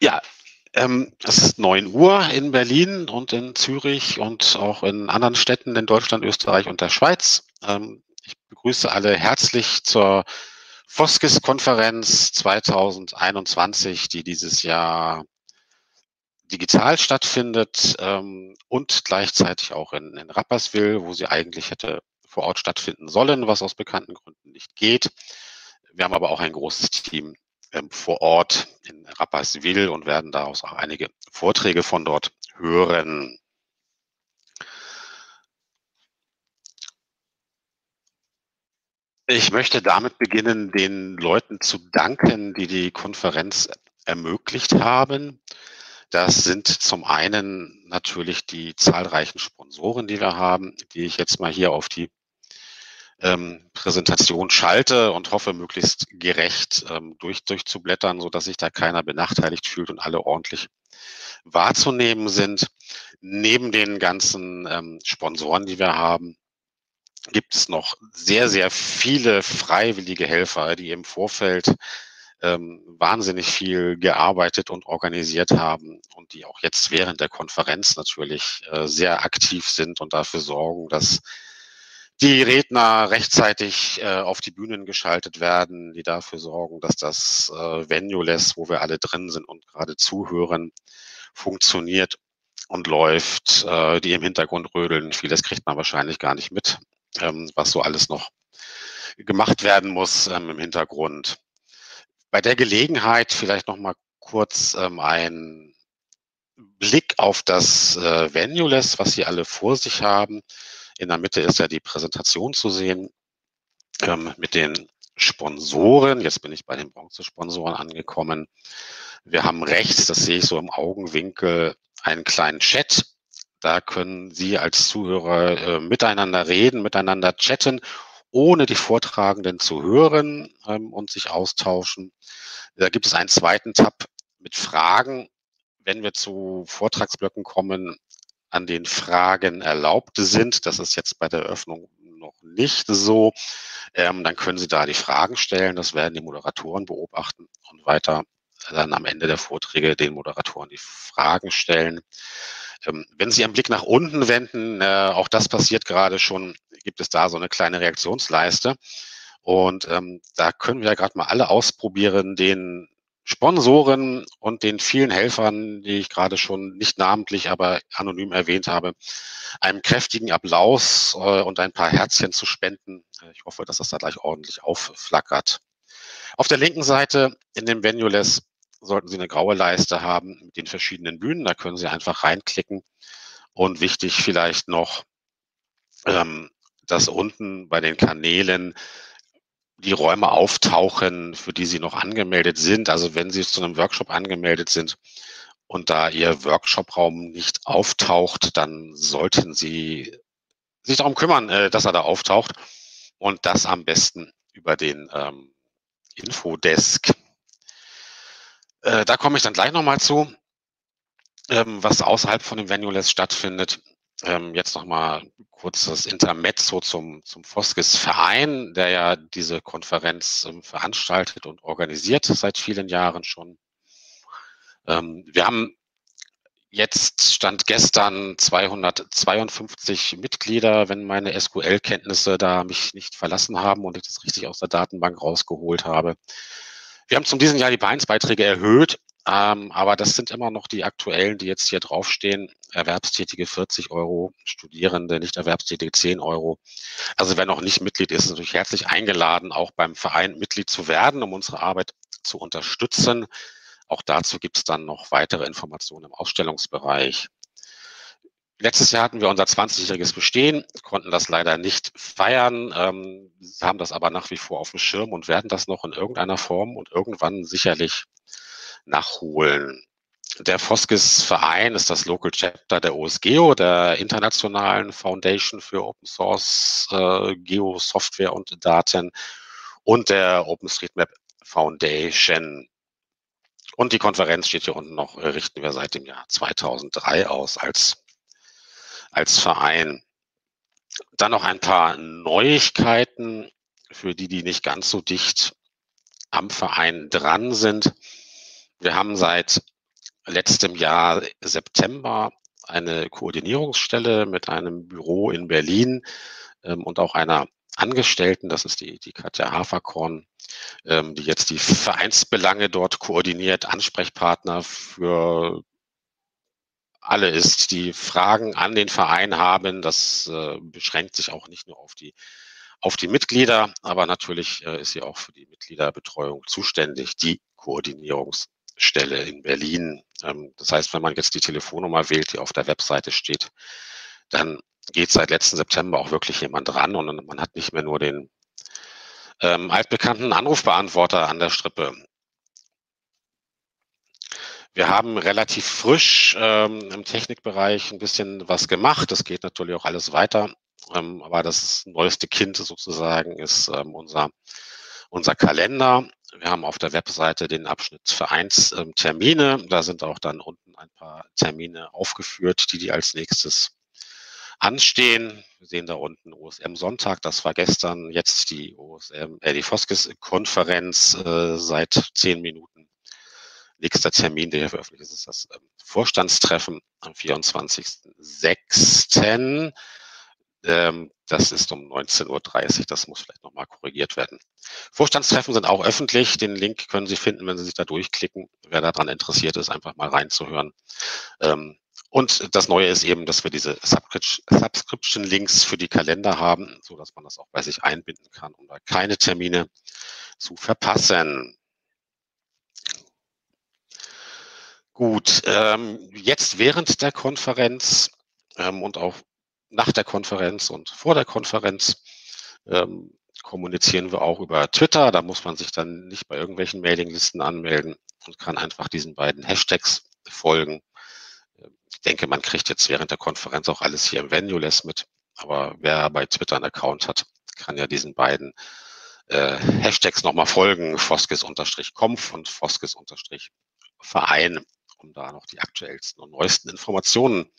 Ja, ähm, es ist 9 Uhr in Berlin und in Zürich und auch in anderen Städten in Deutschland, Österreich und der Schweiz. Ähm, ich begrüße alle herzlich zur Foskis-Konferenz 2021, die dieses Jahr digital stattfindet ähm, und gleichzeitig auch in, in Rapperswil, wo sie eigentlich hätte vor Ort stattfinden sollen, was aus bekannten Gründen nicht geht. Wir haben aber auch ein großes Team ähm, vor Ort in Rapperswil und werden daraus auch einige Vorträge von dort hören. Ich möchte damit beginnen, den Leuten zu danken, die die Konferenz ermöglicht haben. Das sind zum einen natürlich die zahlreichen Sponsoren, die wir haben, die ich jetzt mal hier auf die ähm, Präsentation schalte und hoffe, möglichst gerecht ähm, durch, durchzublättern, so dass sich da keiner benachteiligt fühlt und alle ordentlich wahrzunehmen sind. Neben den ganzen ähm, Sponsoren, die wir haben, gibt es noch sehr, sehr viele freiwillige Helfer, die im Vorfeld ähm, wahnsinnig viel gearbeitet und organisiert haben und die auch jetzt während der Konferenz natürlich äh, sehr aktiv sind und dafür sorgen, dass die Redner rechtzeitig äh, auf die Bühnen geschaltet werden, die dafür sorgen, dass das äh, Venue-less, wo wir alle drin sind und gerade zuhören, funktioniert und läuft, äh, die im Hintergrund rödeln. Vieles kriegt man wahrscheinlich gar nicht mit, ähm, was so alles noch gemacht werden muss ähm, im Hintergrund. Bei der Gelegenheit vielleicht noch mal kurz ähm, ein Blick auf das äh, Venue-less, was Sie alle vor sich haben. In der Mitte ist ja die Präsentation zu sehen ähm, mit den Sponsoren. Jetzt bin ich bei den Bronze-Sponsoren angekommen. Wir haben rechts, das sehe ich so im Augenwinkel, einen kleinen Chat. Da können Sie als Zuhörer äh, miteinander reden, miteinander chatten, ohne die Vortragenden zu hören ähm, und sich austauschen. Da gibt es einen zweiten Tab mit Fragen. Wenn wir zu Vortragsblöcken kommen, an den Fragen erlaubt sind. Das ist jetzt bei der Eröffnung noch nicht so. Ähm, dann können Sie da die Fragen stellen. Das werden die Moderatoren beobachten und weiter dann am Ende der Vorträge den Moderatoren die Fragen stellen. Ähm, wenn Sie Ihren Blick nach unten wenden, äh, auch das passiert gerade schon, gibt es da so eine kleine Reaktionsleiste. Und ähm, da können wir ja gerade mal alle ausprobieren, den Sponsoren und den vielen Helfern, die ich gerade schon nicht namentlich, aber anonym erwähnt habe, einen kräftigen Applaus äh, und ein paar Herzchen zu spenden. Ich hoffe, dass das da gleich ordentlich aufflackert. Auf der linken Seite in dem Venue-Less sollten Sie eine graue Leiste haben mit den verschiedenen Bühnen. Da können Sie einfach reinklicken. Und wichtig vielleicht noch, ähm, dass unten bei den Kanälen die Räume auftauchen, für die Sie noch angemeldet sind. Also wenn Sie zu einem Workshop angemeldet sind und da Ihr Workshop-Raum nicht auftaucht, dann sollten Sie sich darum kümmern, äh, dass er da auftaucht und das am besten über den ähm, Infodesk. Äh, da komme ich dann gleich nochmal zu, ähm, was außerhalb von dem Venue-Less stattfindet. Ähm, jetzt nochmal kurz das Intermezzo zum, zum Foskis-Verein, der ja diese Konferenz ähm, veranstaltet und organisiert seit vielen Jahren schon. Ähm, wir haben jetzt stand gestern 252 Mitglieder, wenn meine SQL-Kenntnisse da mich nicht verlassen haben und ich das richtig aus der Datenbank rausgeholt habe. Wir haben zum diesen Jahr die Vereinsbeiträge erhöht ähm, aber das sind immer noch die aktuellen, die jetzt hier draufstehen. Erwerbstätige 40 Euro, Studierende, nicht Erwerbstätige 10 Euro. Also wer noch nicht Mitglied ist, ist natürlich herzlich eingeladen, auch beim Verein Mitglied zu werden, um unsere Arbeit zu unterstützen. Auch dazu gibt es dann noch weitere Informationen im Ausstellungsbereich. Letztes Jahr hatten wir unser 20-jähriges Bestehen, konnten das leider nicht feiern, ähm, haben das aber nach wie vor auf dem Schirm und werden das noch in irgendeiner Form und irgendwann sicherlich nachholen. Der Foskis-Verein ist das Local Chapter der OSGeo, der internationalen Foundation für Open Source äh, Geo-Software und Daten und der OpenStreetMap Foundation. Und die Konferenz steht hier unten noch, äh, richten wir seit dem Jahr 2003 aus als als Verein. Dann noch ein paar Neuigkeiten für die, die nicht ganz so dicht am Verein dran sind. Wir haben seit letztem Jahr September eine Koordinierungsstelle mit einem Büro in Berlin ähm, und auch einer Angestellten, das ist die, die Katja Haferkorn, ähm, die jetzt die Vereinsbelange dort koordiniert, Ansprechpartner für alle ist, die Fragen an den Verein haben. Das äh, beschränkt sich auch nicht nur auf die auf die Mitglieder, aber natürlich äh, ist sie auch für die Mitgliederbetreuung zuständig, die Koordinierungsstelle in Berlin. Ähm, das heißt, wenn man jetzt die Telefonnummer wählt, die auf der Webseite steht, dann geht seit letzten September auch wirklich jemand ran und man hat nicht mehr nur den ähm, altbekannten Anrufbeantworter an der Strippe. Wir haben relativ frisch ähm, im Technikbereich ein bisschen was gemacht. Das geht natürlich auch alles weiter. Ähm, aber das neueste Kind sozusagen ist ähm, unser, unser Kalender. Wir haben auf der Webseite den Abschnitt Vereinstermine. Da sind auch dann unten ein paar Termine aufgeführt, die die als nächstes anstehen. Wir sehen da unten OSM Sonntag, das war gestern, jetzt die OSM, äh, die Foskes-Konferenz äh, seit zehn Minuten. Nächster Termin, der hier veröffentlicht ist, ist das ähm, Vorstandstreffen am 24.06. Ähm, das ist um 19.30 Uhr. Das muss vielleicht nochmal korrigiert werden. Vorstandstreffen sind auch öffentlich. Den Link können Sie finden, wenn Sie sich da durchklicken. Wer daran interessiert ist, einfach mal reinzuhören. Ähm, und das Neue ist eben, dass wir diese Subscription-Links für die Kalender haben, so dass man das auch bei sich einbinden kann, um da keine Termine zu verpassen. Gut, ähm, jetzt während der Konferenz ähm, und auch nach der Konferenz und vor der Konferenz ähm, kommunizieren wir auch über Twitter. Da muss man sich dann nicht bei irgendwelchen Mailinglisten anmelden und kann einfach diesen beiden Hashtags folgen. Ich denke, man kriegt jetzt während der Konferenz auch alles hier im Venue-Less mit. Aber wer bei Twitter einen Account hat, kann ja diesen beiden äh, Hashtags nochmal folgen, foskes-conf und foskes-verein, um da noch die aktuellsten und neuesten Informationen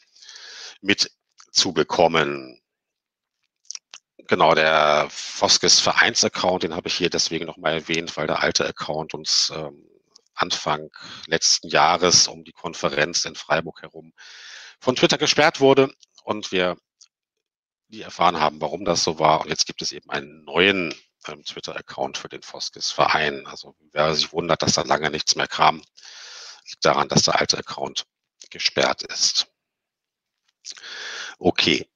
mit zu bekommen. Genau, der Foskes Vereins-Account, den habe ich hier deswegen nochmal erwähnt, weil der alte Account uns ähm, Anfang letzten Jahres um die Konferenz in Freiburg herum von Twitter gesperrt wurde und wir die erfahren haben, warum das so war. Und jetzt gibt es eben einen neuen ähm, Twitter-Account für den Foskes-Verein. Also wer sich wundert, dass da lange nichts mehr kam, liegt daran, dass der alte Account gesperrt ist. Okay.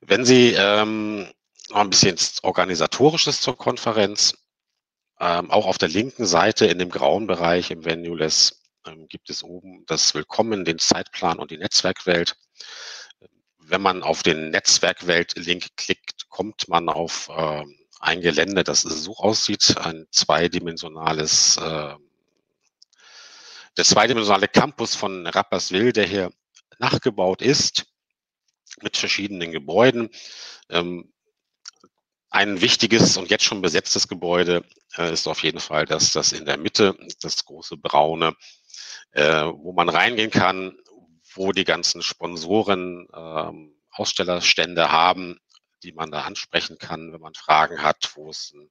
Wenn Sie ähm, noch ein bisschen organisatorisches zur Konferenz, ähm, auch auf der linken Seite in dem grauen Bereich im Venue-Less ähm, gibt es oben das Willkommen, den Zeitplan und die Netzwerkwelt. Wenn man auf den Netzwerkwelt-Link klickt, kommt man auf äh, ein Gelände, das so aussieht, ein zweidimensionales, äh, der zweidimensionale Campus von Rapperswil, der hier nachgebaut ist mit verschiedenen Gebäuden. Ähm, ein wichtiges und jetzt schon besetztes Gebäude äh, ist auf jeden Fall das, das in der Mitte, das große braune, äh, wo man reingehen kann, wo die ganzen Sponsoren ähm, Ausstellerstände haben, die man da ansprechen kann, wenn man Fragen hat, wo es ein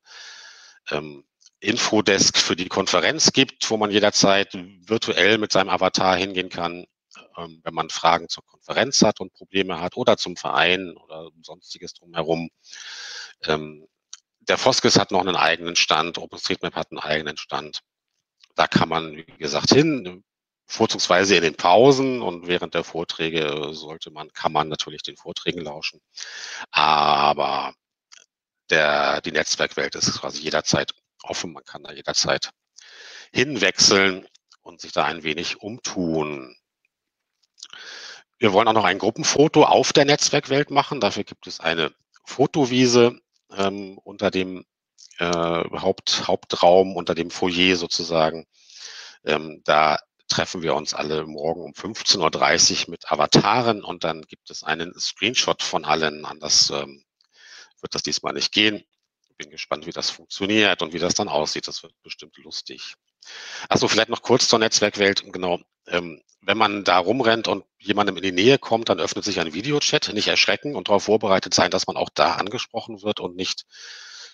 ähm, Infodesk für die Konferenz gibt, wo man jederzeit virtuell mit seinem Avatar hingehen kann, ähm, wenn man Fragen zur Konferenz hat und Probleme hat oder zum Verein oder sonstiges drumherum. Ähm, der Foskes hat noch einen eigenen Stand, OpenStreetMap hat einen eigenen Stand. Da kann man, wie gesagt, hin, vorzugsweise in den Pausen und während der Vorträge sollte man, kann man natürlich den Vorträgen lauschen. Aber der, die Netzwerkwelt ist quasi jederzeit offen. Man kann da jederzeit hinwechseln und sich da ein wenig umtun. Wir wollen auch noch ein Gruppenfoto auf der Netzwerkwelt machen. Dafür gibt es eine Fotowiese ähm, unter dem äh, Haupt, Hauptraum, unter dem Foyer sozusagen. Ähm, da treffen wir uns alle morgen um 15.30 Uhr mit Avataren und dann gibt es einen Screenshot von allen. Anders ähm, wird das diesmal nicht gehen. Bin gespannt, wie das funktioniert und wie das dann aussieht. Das wird bestimmt lustig. Also vielleicht noch kurz zur Netzwerkwelt. Genau. Ähm, wenn man da rumrennt und jemandem in die Nähe kommt, dann öffnet sich ein Videochat, nicht erschrecken und darauf vorbereitet sein, dass man auch da angesprochen wird und nicht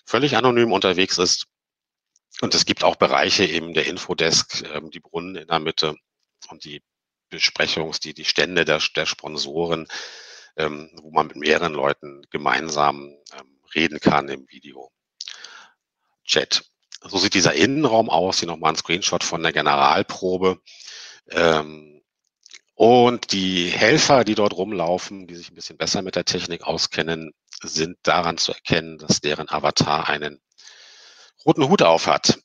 völlig anonym unterwegs ist. Und es gibt auch Bereiche eben der Infodesk, ähm, die Brunnen in der Mitte und die Besprechungs-, die, die Stände der, der Sponsoren, ähm, wo man mit mehreren Leuten gemeinsam ähm, reden kann im Video. Chat. So sieht dieser Innenraum aus. Hier nochmal ein Screenshot von der Generalprobe. Ähm, und die Helfer, die dort rumlaufen, die sich ein bisschen besser mit der Technik auskennen, sind daran zu erkennen, dass deren Avatar einen roten Hut auf hat,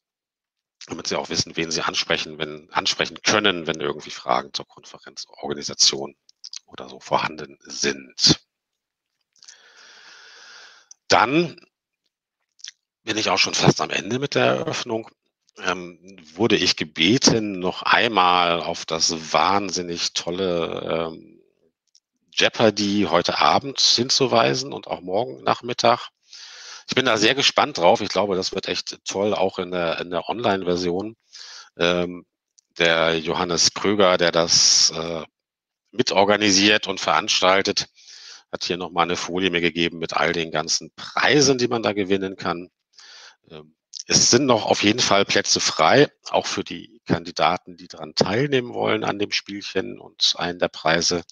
damit sie auch wissen, wen sie ansprechen, wenn, ansprechen können, wenn irgendwie Fragen zur Konferenzorganisation oder so vorhanden sind. Dann bin ich auch schon fast am Ende mit der Eröffnung. Ähm, wurde ich gebeten, noch einmal auf das wahnsinnig tolle ähm, Jeopardy heute Abend hinzuweisen und auch morgen Nachmittag. Ich bin da sehr gespannt drauf. Ich glaube, das wird echt toll, auch in der, in der Online-Version. Ähm, der Johannes Kröger, der das äh, mitorganisiert und veranstaltet, hat hier nochmal eine Folie mir gegeben mit all den ganzen Preisen, die man da gewinnen kann. Ähm, es sind noch auf jeden Fall Plätze frei, auch für die Kandidaten, die daran teilnehmen wollen an dem Spielchen und einen der Preise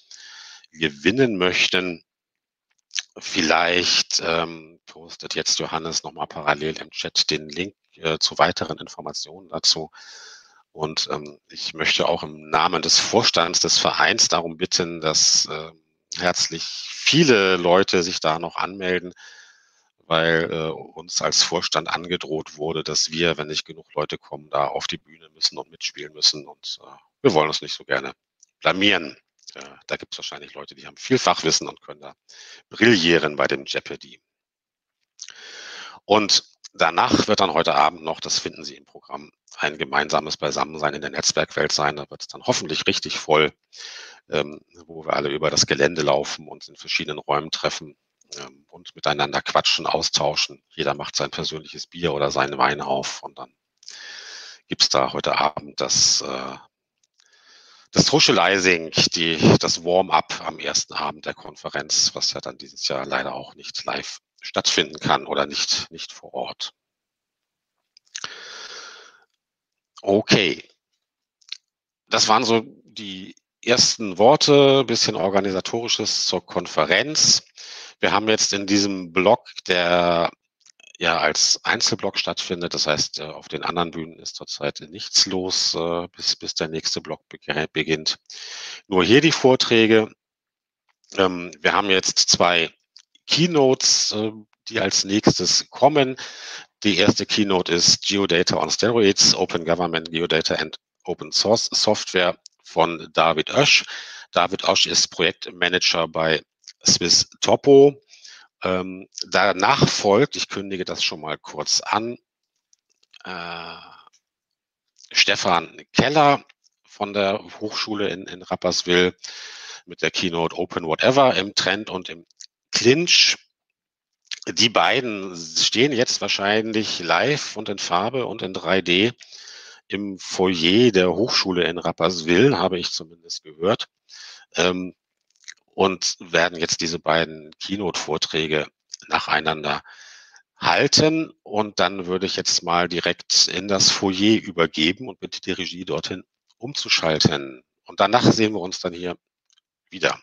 gewinnen möchten. Vielleicht ähm, postet jetzt Johannes nochmal parallel im Chat den Link äh, zu weiteren Informationen dazu. Und ähm, ich möchte auch im Namen des Vorstands des Vereins darum bitten, dass äh, herzlich viele Leute sich da noch anmelden, weil äh, uns als Vorstand angedroht wurde, dass wir, wenn nicht genug Leute kommen, da auf die Bühne müssen und mitspielen müssen. Und äh, wir wollen uns nicht so gerne blamieren. Äh, da gibt es wahrscheinlich Leute, die haben viel Fachwissen und können da brillieren bei dem Jeopardy. Und danach wird dann heute Abend noch, das finden Sie im Programm, ein gemeinsames Beisammensein in der Netzwerkwelt sein. Da wird es dann hoffentlich richtig voll, ähm, wo wir alle über das Gelände laufen und in verschiedenen Räumen treffen ähm, und miteinander quatschen, austauschen. Jeder macht sein persönliches Bier oder seinen Wein auf und dann gibt es da heute Abend das, äh, das Socializing, die, das Warm-up am ersten Abend der Konferenz, was ja dann dieses Jahr leider auch nicht live stattfinden kann oder nicht, nicht vor Ort. Okay. Das waren so die ersten Worte, bisschen organisatorisches zur Konferenz. Wir haben jetzt in diesem Blog, der ja als Einzelblock stattfindet, das heißt, äh, auf den anderen Bühnen ist zurzeit nichts los, äh, bis, bis der nächste Block beginnt. Nur hier die Vorträge. Ähm, wir haben jetzt zwei Keynotes, äh, die als nächstes kommen. Die erste Keynote ist Geodata on Steroids, Open Government Geodata and Open Source Software von David Oesch. David Oesch ist Projektmanager bei Swiss Topo. Ähm, danach folgt, ich kündige das schon mal kurz an, äh, Stefan Keller von der Hochschule in, in Rapperswil mit der Keynote Open Whatever im Trend und im Clinch. Die beiden stehen jetzt wahrscheinlich live und in Farbe und in 3D im Foyer der Hochschule in Rapperswil, habe ich zumindest gehört. Ähm, und werden jetzt diese beiden Keynote-Vorträge nacheinander halten. Und dann würde ich jetzt mal direkt in das Foyer übergeben und bitte die Regie dorthin umzuschalten. Und danach sehen wir uns dann hier wieder.